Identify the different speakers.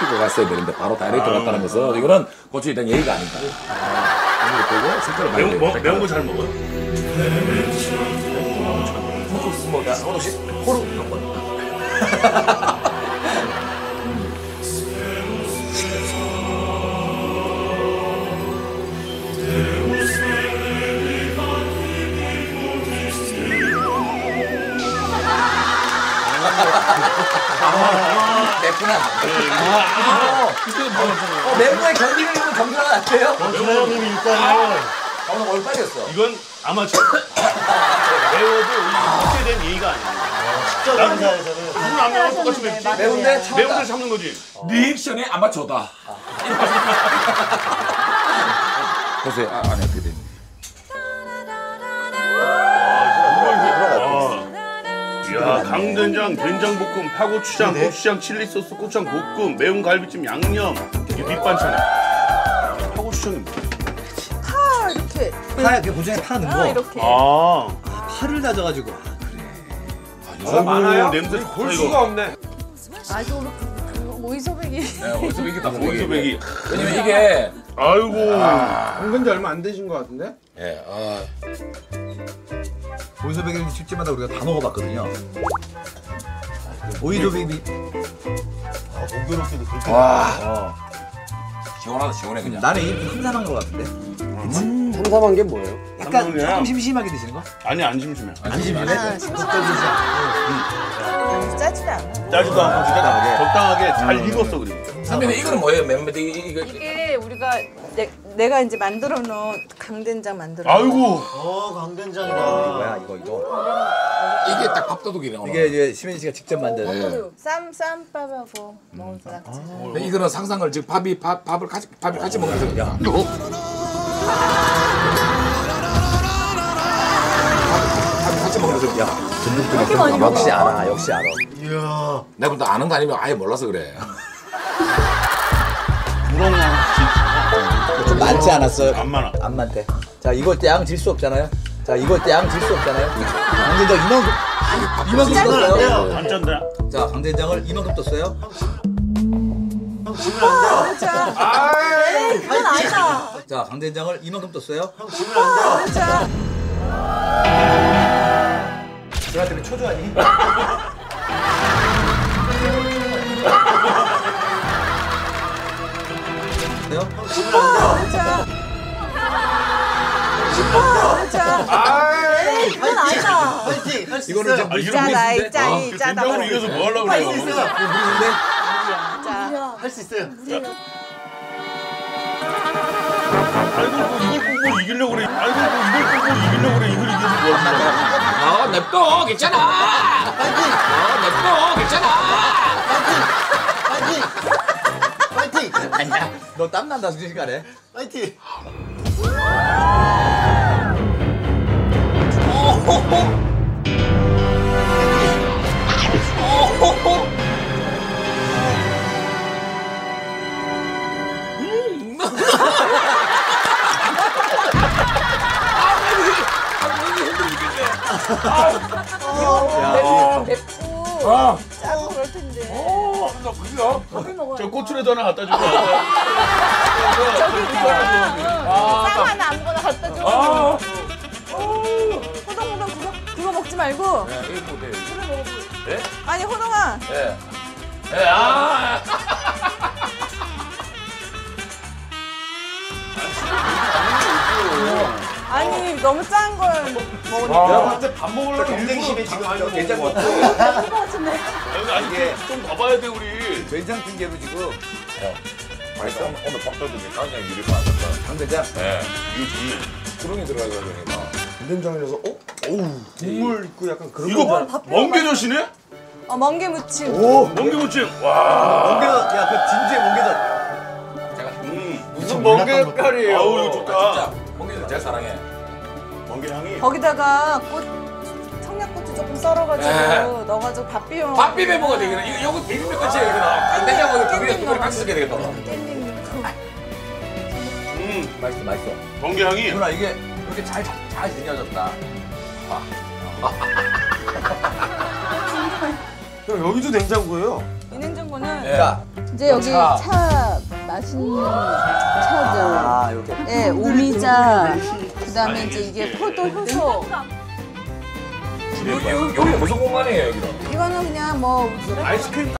Speaker 1: 익히고 갔어야 되는데 바로 다이렉트로 갔다는 것은 이거는 고추에 대한 예의가 아니다. 아, 이거 보고
Speaker 2: 매운, 뭐,
Speaker 1: 돼요.
Speaker 2: 매운 거 잘 먹어요?
Speaker 1: 뭐야? 호루씨? 호루 한번. 맵구나. 어, 매운 거에 견디는 건 정준하 안 돼요?
Speaker 3: 사장님이 일단은
Speaker 1: 아, 오늘 얼 빠졌어.
Speaker 2: 이건 아마추어. 매워도 이렇게 된 예의가 아니야.
Speaker 3: 직접 행사에서는
Speaker 2: 누군 안 매워 똑같이 맵지.
Speaker 1: 매운데
Speaker 2: 매운
Speaker 1: 참았다.
Speaker 2: 걸 참는 거지.
Speaker 1: 리액션이 아마추어다. 보세요. 아, 안에 어떻게 됩니까?
Speaker 2: 이야, 강된장, 된장볶음, 파고추장, 고추장, 칠리 소스, 고추장 볶음, 매운 갈비찜, 양념, 이게 밑반찬. 파고추장이 뭐야?
Speaker 4: 파 이렇게
Speaker 5: 파 이렇게 고추장에 파 넣은
Speaker 4: 아
Speaker 5: 거.
Speaker 4: 이렇게
Speaker 2: 아,
Speaker 5: 파를 다져가지고.
Speaker 2: 아 많아요? 냄새 볼 수가 없네.
Speaker 4: 아 이거 그 오이소백이
Speaker 1: 네, 이게 다
Speaker 2: 오이소백이.
Speaker 1: 왜냐면 이게
Speaker 2: 아이고.
Speaker 6: 한건지 얼마 안 되신 것 같은데?
Speaker 1: 예, 아,
Speaker 5: 오이소백이 집집마다 우리가 다 먹어봤거든요. 오이소백이
Speaker 3: 아, 공교롭게도 그렇게
Speaker 1: 와, 시원하다 시원해 그냥.
Speaker 5: 나는 이 한산한 것 같은데.
Speaker 6: 삼삼한 게 뭐예요?
Speaker 5: 약간
Speaker 2: 한번이야.
Speaker 5: 조금 심심하게 드시는 거?
Speaker 2: 아니 안 심심해.
Speaker 5: 안 심심해?
Speaker 4: 아 심심하지 짜지도 않아
Speaker 2: 짜지도 않고 진짜 적당하게 잘 익었어 그리고.
Speaker 1: 선배님 이거는 뭐예요? 멤버들 이거
Speaker 4: 이게 우리가 내, 내가 이제 만들어 놓은 강된장 만들어
Speaker 2: 아이고.
Speaker 3: 어 강된장이다
Speaker 5: 뭐야 이거 이거.
Speaker 1: 이게 딱 밥도둑이네 오늘.
Speaker 5: 이게 이제 시민 씨가 직접 만든.
Speaker 4: 쌈 쌈밥하고 먹을 것 같아
Speaker 1: 근데 이거는 상상을 지금 밥이 밥 밥을 같이 밥이 같이 먹는 거야. 야.
Speaker 4: 이렇게 많이 먹어
Speaker 5: 역시 알아 역시 알아.
Speaker 3: 이야
Speaker 1: 내가 볼때 아는 거 아니면 아예 몰라서 그래.
Speaker 5: 거좀 많지 않았어요?
Speaker 2: 안 많아.
Speaker 5: 안 많대. 자 이걸 때양질 수 없잖아요. 자 이걸 때양질 수 없잖아요. 강된장 이만큼 이만큼 떴어요.
Speaker 2: 안 짠다.
Speaker 5: 자 강된장을 이만큼 떴어요.
Speaker 3: 형 지면 안 돼요
Speaker 4: 자 에이 그건 아니다
Speaker 5: 자 강된장을 이만큼 떴어요.
Speaker 3: 형 지면
Speaker 5: 초조하니?
Speaker 3: 안 돼요?
Speaker 4: 자 자, 에이 그건 아니다.
Speaker 3: 파이팅. 할수
Speaker 5: 이거는
Speaker 3: 있어요.
Speaker 5: 좀
Speaker 1: 이런
Speaker 4: 짜다 게이 짜이
Speaker 2: 그
Speaker 4: 짜다.
Speaker 2: 된장으로 이겨서 뭐 하려고 그래요?
Speaker 5: 모르는데?
Speaker 4: 자
Speaker 3: 할수 있어요.
Speaker 2: 아이고 뭐 이걸 꼭뭐 이기려고 그래. 아이고 뭐 이걸 꼭뭐 이기려고 그래. 이걸 이겨서 뭐 하려고
Speaker 1: 어, 냅둬 괜찮아. 어, 냅둬 괜찮아.
Speaker 3: 파이팅 파이팅
Speaker 5: 아니야. 너 땀난다 순식간에.
Speaker 3: 파이팅
Speaker 4: 맵고. 짜고 그럴 텐데.
Speaker 2: 저 고추에도 하나 갖다 주고.
Speaker 4: 쌈 하나 아무거나 갖다 줘 호동호동 그거 그거 먹지 말고.
Speaker 1: 네, 이거 뭐 돼요?
Speaker 4: 아니 호동아.
Speaker 1: 예. 예, 아.
Speaker 4: 너무 짠 걸 먹으니까
Speaker 5: 내가 봤을 때 밥 먹으려고 경쟁심에 지금 저 된장 먹고
Speaker 2: 아니 좀더 봐야 돼 우리.
Speaker 5: 된장 핑계로 지금
Speaker 1: 맛있어. 오늘 밥도둑이 강장 유리 맛있다. 예.
Speaker 2: 이거 좋네.
Speaker 1: 구렁이 들어가야 되니까.
Speaker 6: 된장이라서 어? 어우 국물 있고 약간 그런
Speaker 2: 이거
Speaker 6: 거
Speaker 2: 멍게젓이네?
Speaker 4: 어 멍게 무침
Speaker 2: 멍게 무침. 와.
Speaker 5: 멍게젓 야그 진주의 멍게젓.
Speaker 2: 음.
Speaker 6: 무슨 멍게 역할이에요
Speaker 2: 아우 이거 좋다.
Speaker 1: 진짜 멍게를 제일 사랑해.
Speaker 2: 멍게 향이.
Speaker 4: 거기다가 꽃 청양고추 조금 썰어가지고
Speaker 1: 네.
Speaker 4: 넣어가지고 밥 비벼
Speaker 1: 밥 비벼 먹어야 되겠네. 이거 요거 비빔면 끝이야 이거. 간장하고 두개 두개 같이 쓰게 되겠다.
Speaker 4: 깻잎 넣고
Speaker 2: 음.
Speaker 5: 맛있어 맛있어.
Speaker 2: 멍게 향이.
Speaker 5: 누나 이게 이렇게 잘잘 잘 지녀졌다.
Speaker 6: 형 여기도 냉장고예요
Speaker 4: 이 냉장고는
Speaker 1: 예.
Speaker 5: 자,
Speaker 4: 이제 여기
Speaker 1: 차.
Speaker 4: 차, 맛있는 차들.
Speaker 5: 아 이렇게.
Speaker 4: 예, 오미자. 그다음에 이제 이게 포도 효소.
Speaker 1: 여기, 여기 무슨 공간이에요, 여기는?
Speaker 4: 이거는 그냥 뭐
Speaker 2: 아이스크림